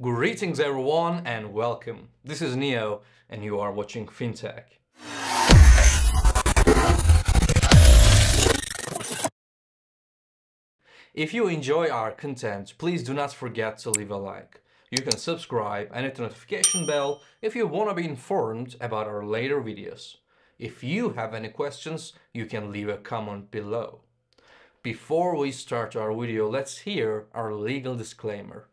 Greetings everyone and welcome. This is Neo and you are watching FinTech. If you enjoy our content, please do not forget to leave a like. You can subscribe and hit the notification bell if you want to be informed about our later videos. If you have any questions, you can leave a comment below. Before we start our video, let's hear our legal disclaimer.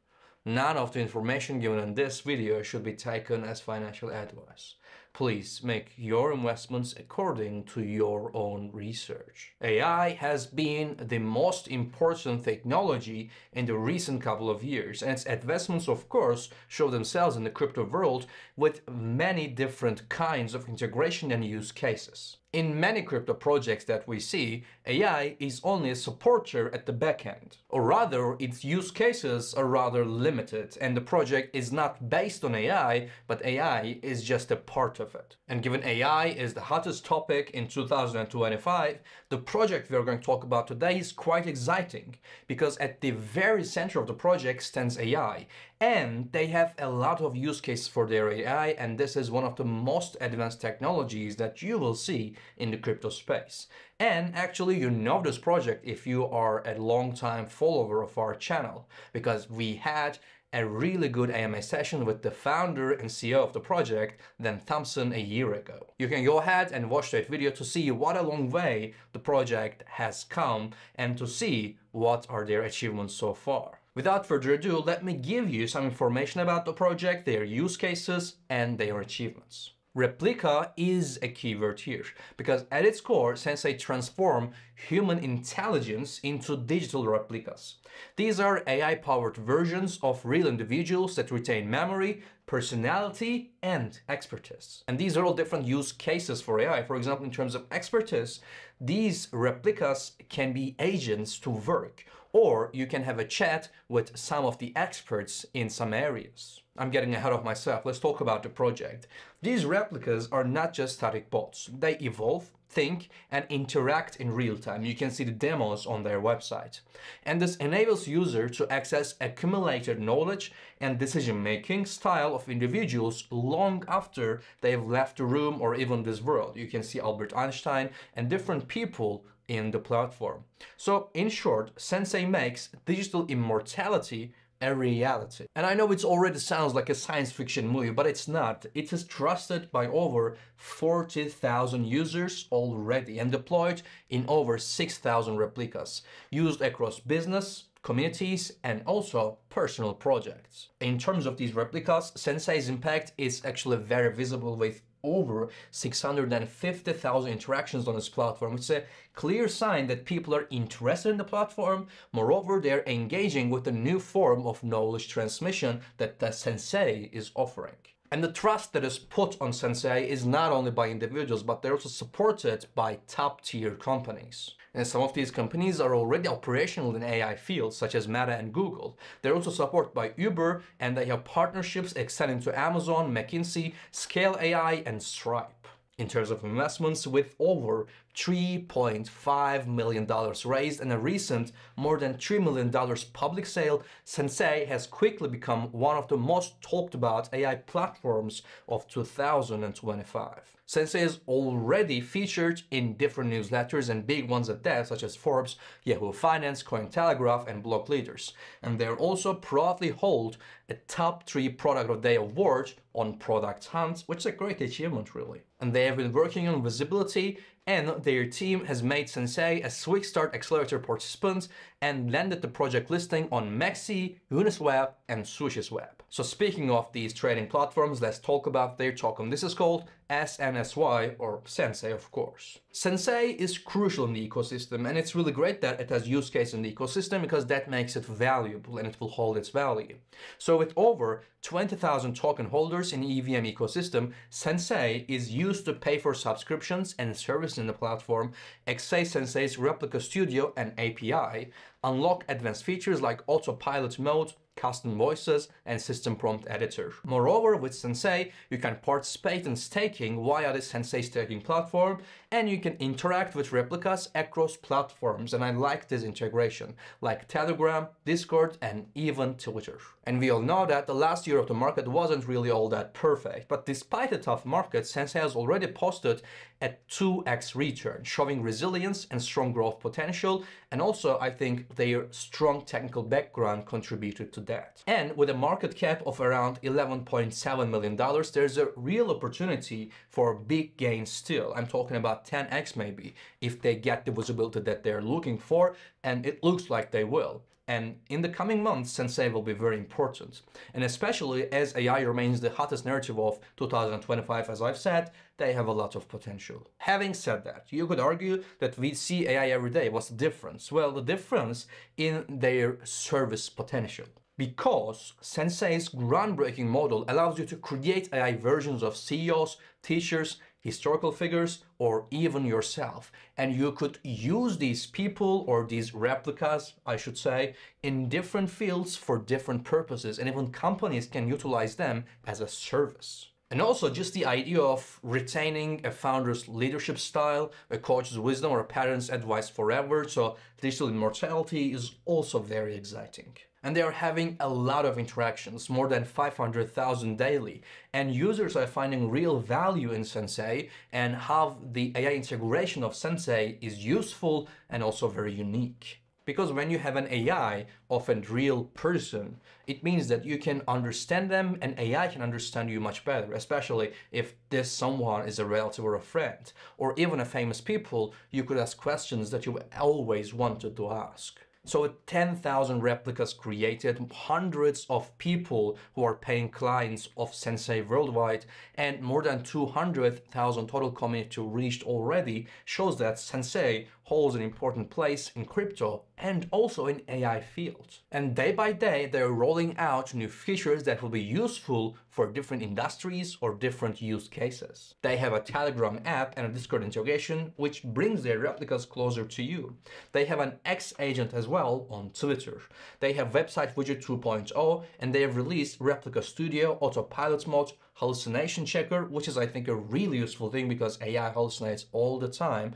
None of the information given in this video should be taken as financial advice. Please make your investments according to your own research. AI has been the most important technology in the recent couple of years, and its advancements, of course, show themselves in the crypto world with many different kinds of integration and use cases. In many crypto projects that we see, AI is only a supporter at the backend. Or rather, its use cases are rather limited and the project is not based on AI, but AI is just a part of it. And given AI is the hottest topic in 2025, the project we are going to talk about today is quite exciting because at the very center of the project stands AI and they have a lot of use cases for their AI and this is one of the most advanced technologies that you will see in the crypto space. And actually you know this project if you are a long time follower of our channel because we had a really good AMA session with the founder and CEO of the project, Dan Thompson, a year ago. You can go ahead and watch that video to see what a long way the project has come and to see what are their achievements so far. Without further ado, let me give you some information about the project, their use cases, and their achievements. Replica is a keyword here because at its core, Sensay transform human intelligence into digital replicas. These are AI-powered versions of real individuals that retain memory, personality, and expertise. And these are all different use cases for AI. For example, in terms of expertise, these replicas can be agents to work or you can have a chat with some of the experts in some areas. I'm getting ahead of myself. Let's talk about the project. These replicas are not just static bots. They evolve, think, and interact in real time. You can see the demos on their website. And this enables user to access accumulated knowledge and decision-making style of individuals long after they've left the room or even this world. You can see Albert Einstein and different people in the platform. So in short, Sensay makes digital immortality a reality. And I know it already sounds like a science fiction movie, but it's not. It is trusted by over 40,000 users already and deployed in over 6,000 replicas, used across business, communities, and also personal projects. In terms of these replicas, Sensay's impact is actually very visible with over 650,000 interactions on this platform. It's a clear sign that people are interested in the platform. Moreover, they're engaging with the new form of knowledge transmission that the Sensay is offering. And the trust that is put on Sensay is not only by individuals, but they're also supported by top tier companies. And some of these companies are already operational in AI fields, such as Meta and Google. They're also supported by Uber, and they have partnerships extending to Amazon, McKinsey, Scale AI, and Stripe in terms of investments with over $3.5 million raised in a recent more than $3 million public sale, Sensay has quickly become one of the most talked about AI platforms of 2025. Sensay is already featured in different newsletters and big ones at that, such as Forbes, Yahoo Finance, Cointelegraph, and Block Leaders. And they also proudly hold a top 3 Product of the award on Product Hunt, which is a great achievement really. And they have been working on visibility and their team has made Sensay a Quick Start Accelerator participant and landed the project listing on MEXC, Uniswap, and SushiSwap. So speaking of these trading platforms, let's talk about their token. This is called SNSY or Sensay, of course. Sensay is crucial in the ecosystem and it's really great that it has use case in the ecosystem because that makes it valuable and it will hold its value. So with over 20,000 token holders in EVM ecosystem, Sensay is used to pay for subscriptions and services in the platform, XA Sensay's Replica Studio and API, unlock advanced features like autopilot mode, custom voices, and system prompt editor. Moreover, with Sensay, you can participate in staking via the Sensay staking platform, and you can interact with replicas across platforms. And I like this integration, like Telegram, Discord, and even Twitter. And we all know that the last year of the market wasn't really all that perfect, but despite a tough market, Sensay has already posted a 2x return, showing resilience and strong growth potential, and also I think their strong technical background contributed to that. And with a market cap of around $11.7 million, there's a real opportunity for big gains still. I'm talking about 10x maybe, if they get the visibility that they're looking for, and it looks like they will. And in the coming months, Sensay will be very important. And especially as AI remains the hottest narrative of 2025, as I've said, they have a lot of potential. Having said that, you could argue that we see AI every day. What's the difference? Well, the difference in their service potential because Sensay's groundbreaking model allows you to create AI versions of CEOs, teachers, historical figures, or even yourself. And you could use these people or these replicas, I should say, in different fields for different purposes. And even companies can utilize them as a service. And also just the idea of retaining a founder's leadership style, a coach's wisdom, or a parent's advice forever. So digital immortality is also very exciting and they are having a lot of interactions, more than 500,000 daily. And users are finding real value in Sensay and how the AI integration of Sensay is useful and also very unique. Because when you have an AI of a real person, it means that you can understand them and AI can understand you much better, especially if this someone is a relative or a friend, or even a famous people, you could ask questions that you always wanted to ask. So 10,000 replicas created, hundreds of people who are paying clients of Sensay worldwide, and more than 200,000 total community reached already shows that Sensay holds an important place in crypto and also in AI fields. And day by day, they're rolling out new features that will be useful for different industries or different use cases. They have a Telegram app and a Discord integration, which brings their replicas closer to you. They have an X agent as well on Twitter. They have website widget 2.0 and they have released Replica Studio, Autopilot mode, hallucination checker, which is I think a really useful thing because AI hallucinates all the time.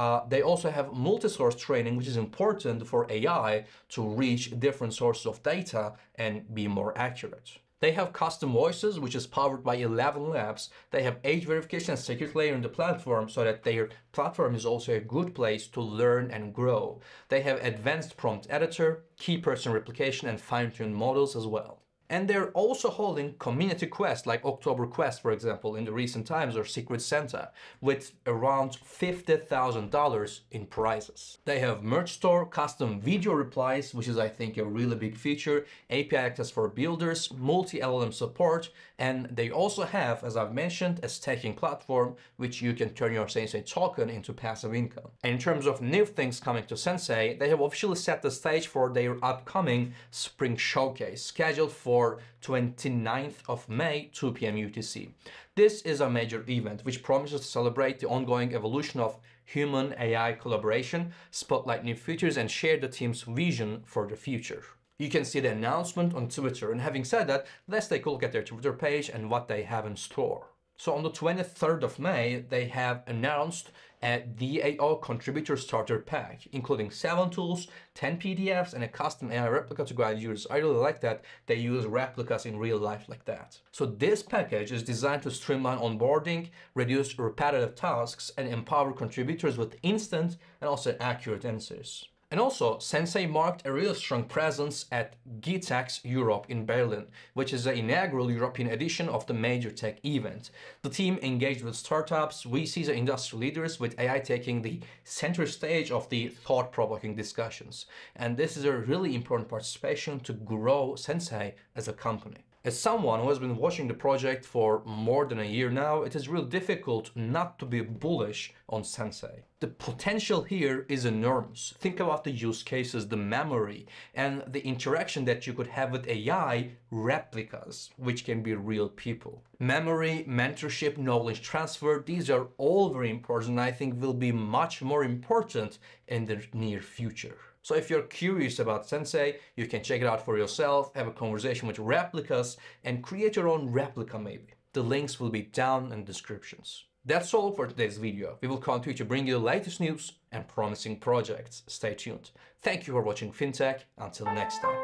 Uh, they also have multi-source training, which is important for AI to reach different sources of data and be more accurate. They have custom voices, which is powered by 11 labs. They have age verification and security layer in the platform so that their platform is also a good place to learn and grow. They have advanced prompt editor, key person replication, and fine-tuned models as well. And they're also holding community quests like October Quest, for example, in the recent times, or Secret Santa, with around $50,000 in prizes. They have merch store, custom video replies, which is, I think, a really big feature, API access for builders, multi-LLM support, and they also have, as I've mentioned, a staking platform, which you can turn your Sensay token into passive income. And in terms of new things coming to Sensay, they have officially set the stage for their upcoming Spring Showcase, scheduled for for 29th of May, 2 p.m. UTC. This is a major event which promises to celebrate the ongoing evolution of human AI collaboration, spotlight new features, and share the team's vision for the future. You can see the announcement on Twitter, and having said that, let's take a look at their Twitter page and what they have in store. So on the 23rd of May, they have announced a DAO contributor starter pack, including 7 tools, 10 PDFs, and a custom AI replica to guide users. I really like that they use replicas in real life like that. So this package is designed to streamline onboarding, reduce repetitive tasks, and empower contributors with instant and also accurate answers. And also, Sensay marked a real strong presence at GITEX Europe in Berlin, which is the inaugural European edition of the major tech event. The team engaged with startups, VCs and industry leaders, with AI taking the center stage of the thought-provoking discussions. And this is a really important participation to grow Sensay as a company. As someone who has been watching the project for more than a year now, it is real difficult not to be bullish on Sensay. The potential here is enormous. Think about the use cases, the memory, and the interaction that you could have with AI replicas, which can be real people. Memory, mentorship, knowledge transfer, these are all very important I think will be much more important in the near future. So if you're curious about Sensay, you can check it out for yourself, have a conversation with replicas, and create your own replica maybe. The links will be down in the descriptions. That's all for today's video. We will continue to bring you the latest news and promising projects. Stay tuned. Thank you for watching FinTech. Until next time.